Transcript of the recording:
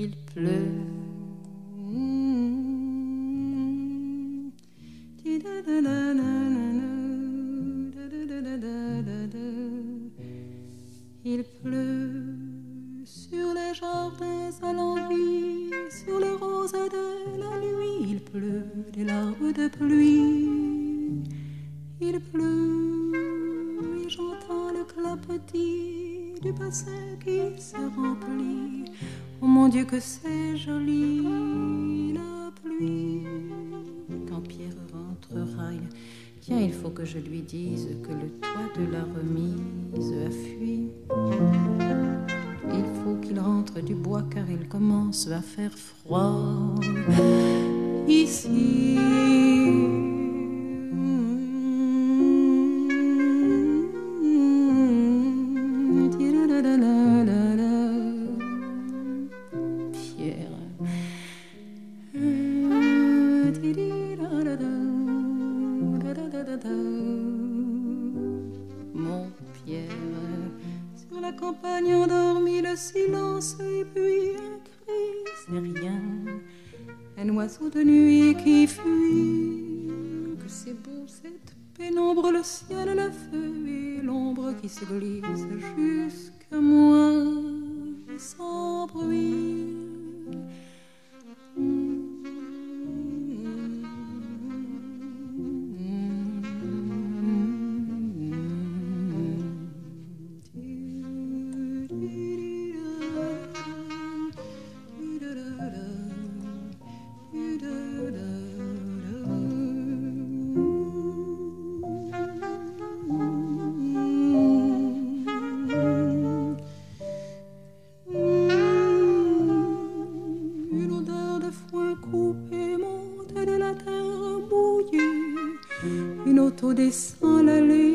Il pleut. Il pleut sur les jardins à l'envie, sur les roses de la nuit. Il pleut des larmes de pluie. Il pleut et j'entends le clapotis du bassin qui se remplit. Oh mon Dieu que c'est joli la pluie. Quand Pierre rentrera, il... tiens, il faut que je lui dise que le toit de la remise a fui. Il faut qu'il rentre du bois car il commence à faire froid ici. Pierre. Mon Pierre, sur la campagne endormie, le silence et puis un cri, c'est rien. Oiseau de nuit qui fuit, que c'est beau cette pénombre, le ciel, le feu et l'ombre qui se glisse jusqu'à coupé monte de la terre mouillée. Une auto descend l'allée